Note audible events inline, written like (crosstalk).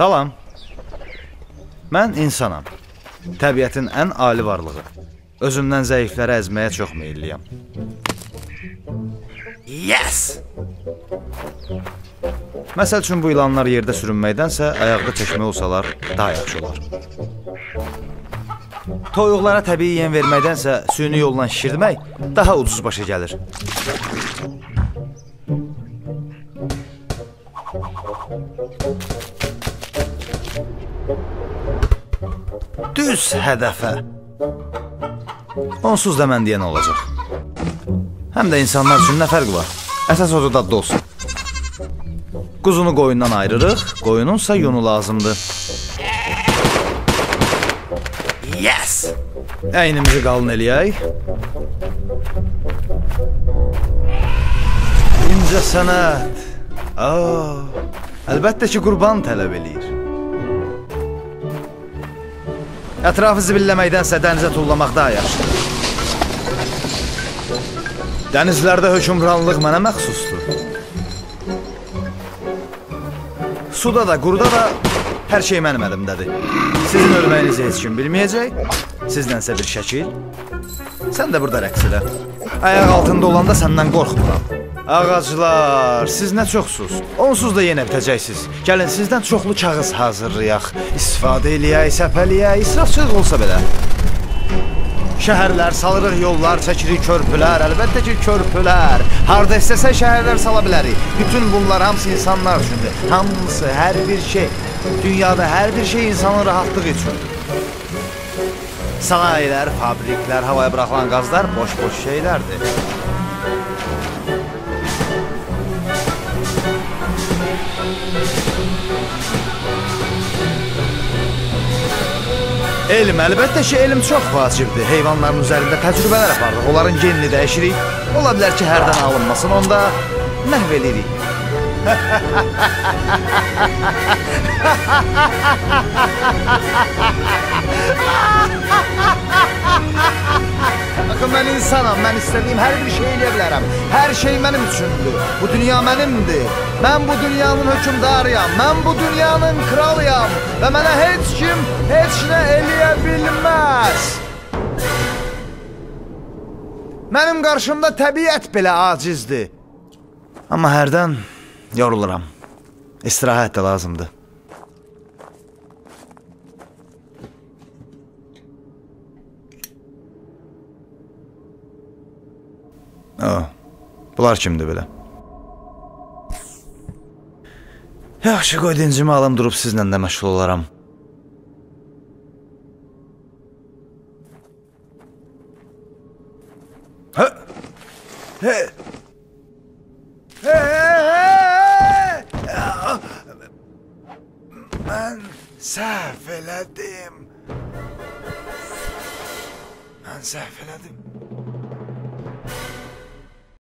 Salam. Mən insanam. Təbiətin ən ali varlığı. Özümdən zəifləri əzməyə çox meylliyəm. Yes! Məsəl üçün bu ilanlar yerdə sürünməkdənsə ayaqda çəkmək olsalar daha yaxşı olar. Toyuqlara təbii yem verməkdənsə süni yolla şişirmək daha ucuz başa gəlir. Düz hədəfə. Onsuz da mən deyən olacaq. Həm də insanlar üçün nə fərqi var? Əsas odur dadlı olsun. Quzunu qoyundan ayırırıq, qoyununsa yunu lazımdır. Yes! Əynimizi qalın eləyək. İncə sənət. Aa, əlbəttə ki, qurban tələb eləyir. Ətrafı zibilləməkdənsə dənizə tullamaq daha yaxşıdır. Dənizlərdə hökmranlıq mənə məxsusdur. Suda da, quruda da hər şey mənim əlimdədir. Sizin ölməyinizi heç kim bilməyəcək. Sizdənsə bir şəkil. Sən də burada rəqs elə. Ayaq altında olanda səndən qorxmuram. Ağaclar, siz nə çoxsuz. Onsuz da yenə bitəcəksiniz. Gəlin sizdən çoxlu kağız hazırlayaq. İstifadə eləyək, səpələyək, israfçılıq olsa belə. Şəhərlər salırıq, yollar çəkirik, körpülər, əlbəttə ki, körpülər. Harda istəsə şəhərlər sala bilərik. Bütün bunlar hamısı insanlar üçündür. Hamısı, hər bir şey. Dünyada hər bir şey insanın rahatlığı üçündür. Sənayilər, fabriklər, havaya buraxılan qazlar boş-boş şeylərdir. Elm, əlbəttə ki, elm çox vacibdir. Heyvanların üzərində təcrübələr apardıq, onların genini dəyişirik. Ola bilər ki, hərdən alınmasın, onda məhv edirik. (laughs) Axı mən insanam, mən istədiyim hər bir şey eləyə bilərəm. Hər şey mənim üçündür. Bu dünya mənimdir. Mən bu dünyanın hökmdarıyam. Mən bu dünyanın kralıyam və mənə heç kim heç nə eləyə bilməz. Mənim qarşımda təbiət belə acizdir. Amma hərdən yoruluram. İstirahət də lazımdır. Oh, bunlar kimdir belə? Yaxşı, qoy dincimi alım, durub sizlə də məşğul olaram. Hə? Hə? Hə? Mən səhv elədim. Mən səhv elədim.